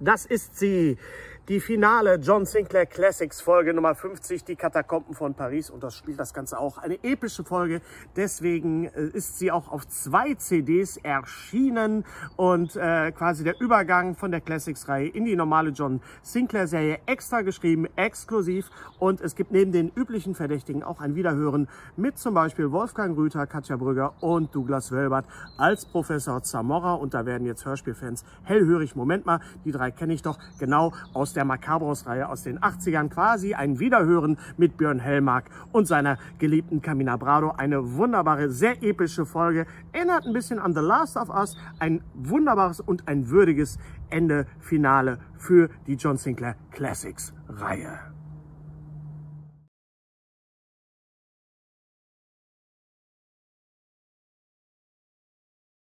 Das ist sie, die finale John Sinclair Classics Folge Nummer 50, die Katakomben von Paris. Und das spielt das Ganze auch. Eine epische Folge. Deswegen äh, ist sie auch auf zwei CDs erschienen und äh, quasi der Übergang von der Classics-Reihe in die normale John Sinclair-Serie extra geschrieben, exklusiv. Und es gibt neben den üblichen Verdächtigen auch ein Wiederhören mit zum Beispiel Wolfgang Rüther, Katja Brügger und Douglas Wölbert als Professor Zamora. Und da werden jetzt Hörspielfans hellhörig. Moment mal, die drei kenne ich doch genau aus der Macabros-Reihe aus den 80ern. Quasi ein Wiederhören mit Björn Hellmark und seiner geliebten Camina Brado. Eine wunderbare, sehr epische Folge. Erinnert ein bisschen an The Last of Us. Ein wunderbares und ein würdiges Ende, Finale für die John Sinclair Classics Reihe.